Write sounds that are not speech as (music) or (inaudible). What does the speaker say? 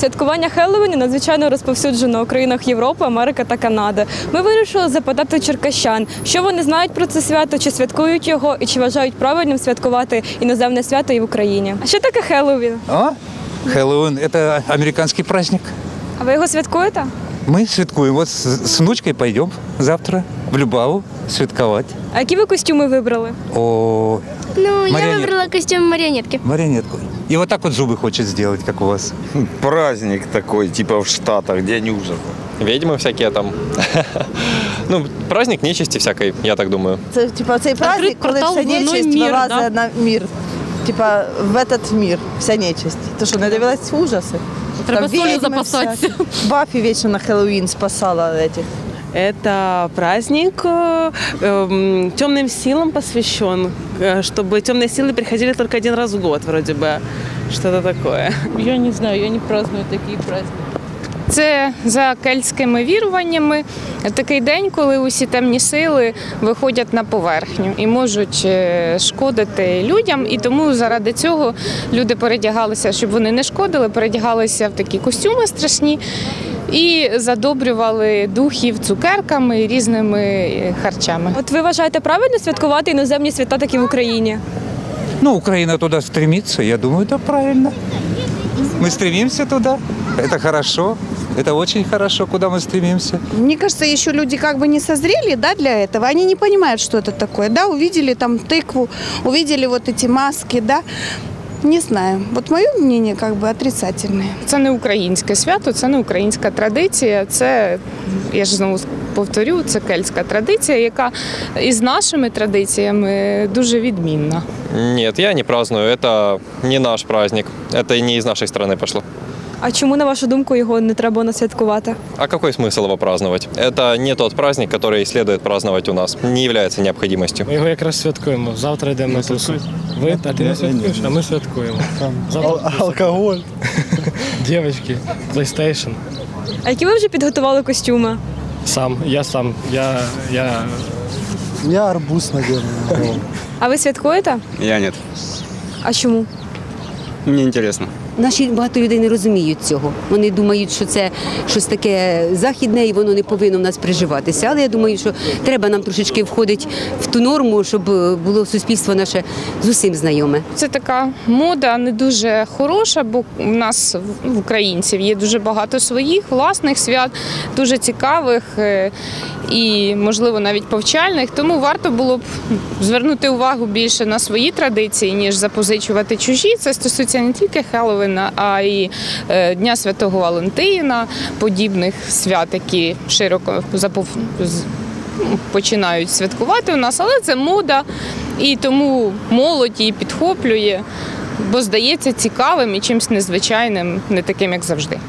Святкування Хеллоуіну надзвичайно розповсюджено у країнах Європи, Америки та Канади. Ми вирішили запитати черкащан, що вони знають про це свято, чи святкують його і чи вважають правильним святкувати іноземне свято і в Україні. А що таке Хеллоуін? А? Хэллоуин – это американский праздник. А ви його святкуєте? Мы святкуем. Вот с, с внучкой пойдем завтра в Любаву святковать. А які ви костюми вибрали? О, Ну, я Марионетка. выбрала костюм марионетки. марионетку. И вот так вот зубы хочет сделать, как у вас. праздник такой, типа в Штатах, День ужаса. ведьмы всякие там. (laughs) Ну, праздник нечисти всякой, я так думаю. Це типа цей праздник, коли портал вся в иной нечисть мир, вилазить на мір. Типа в этот мир, вся нечисть. Ти що, не дивилась ужаси? Треба Там солью ведьми запасатися. всякі. Баффі вечно на Хэллоуин спасала этих. Это праздник э, эм, темным силам посвящен, э, чтобы темные силы приходили только один раз в год, вроде бы. Что-то такое. Я не знаю, я не праздную такі праздники. Це за кельтськими віруваннями такий день, коли усі темні сили виходять на поверхню і можуть е, шкодити людям. І тому заради цього люди передягалися, щоб вони не шкодили, передягалися в такі костюми страшні і задобрювали духів цукерками і різними е, харчами. От ви вважаєте правильно святкувати іноземні свята, так і в Україні? Ну, Украина туда стремится, я думаю, это правильно. Мы стремимся туда, это хорошо, это очень хорошо, куда мы стремимся. Мне кажется, еще люди как бы не созрели, да, для этого. Они не понимают, что это такое, да. Увидели там тыкву, увидели вот эти маски, да. Не знаю. Вот мое мнение как бы отрицательное. Це не українське свято, це не українська традиція. Це я ж знову повторю, це кельтська традиція, яка із нашими традиціями дуже відмінна. Нет, я не праздную, это не наш праздник, это не из нашей страны пошло. А чому, на вашу думку, його не треба на святкувати? А какой смысл его праздновать? Это не тот праздник, который следует праздновать у нас, не является необходимостью. Ми його якраз святкуємо. Завтра йдемо на тусу. Ви, а ти не святкуєш, а ми святкуємо. Завтра алкоголь. (laughs) Дівчатки, PlayStation. А які ви вже підготували костюми? Сам, я сам. Я, я Я арбуз, наверное. А ви святкуєте? Я нет. А чому? Мне интересно. Наші багато людей не розуміють цього. Вони думають, що це щось таке західне і воно не повинно в нас приживатися. Але я думаю, що треба нам трошечки входити в ту норму, щоб було суспільство наше з усім знайоме. Це така мода не дуже хороша, бо у нас в українців є дуже багато своїх власних свят, дуже цікавих е, і, можливо, навіть повчальних. Тому варто було б звернути увагу більше на свої традиції, ніж запозичувати чужі. Це стосується не тільки Хеллоуіна, а й е, Дня Святого Валентина, подібних свят, які широко запов... починають святкувати у нас, але це мода, і тому молодь її підхоплює, бо здається цікавим і чимось незвичайним, не таким, як завжди.